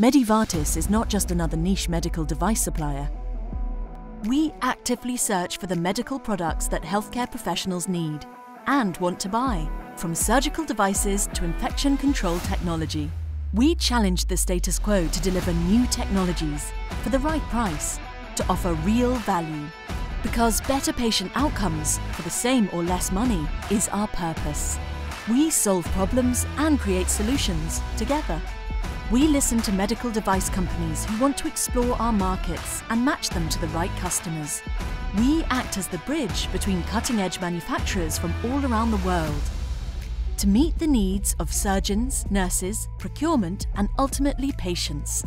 Medivatus is not just another niche medical device supplier. We actively search for the medical products that healthcare professionals need and want to buy, from surgical devices to infection control technology. We challenge the status quo to deliver new technologies for the right price, to offer real value. Because better patient outcomes for the same or less money is our purpose. We solve problems and create solutions together. We listen to medical device companies who want to explore our markets and match them to the right customers. We act as the bridge between cutting edge manufacturers from all around the world to meet the needs of surgeons, nurses, procurement, and ultimately patients.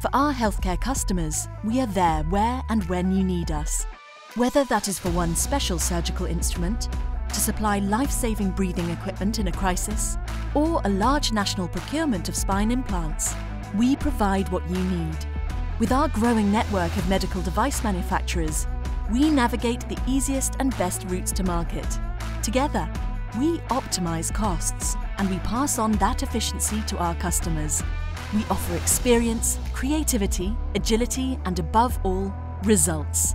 For our healthcare customers, we are there where and when you need us. Whether that is for one special surgical instrument, to supply life-saving breathing equipment in a crisis, or a large national procurement of spine implants, we provide what you need. With our growing network of medical device manufacturers, we navigate the easiest and best routes to market. Together, we optimize costs and we pass on that efficiency to our customers. We offer experience, creativity, agility, and above all, results.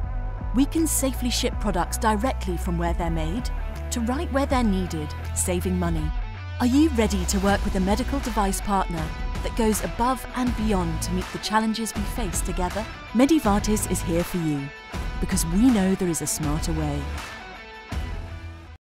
We can safely ship products directly from where they're made to right where they're needed, saving money. Are you ready to work with a medical device partner that goes above and beyond to meet the challenges we face together? Medivatus is here for you because we know there is a smarter way.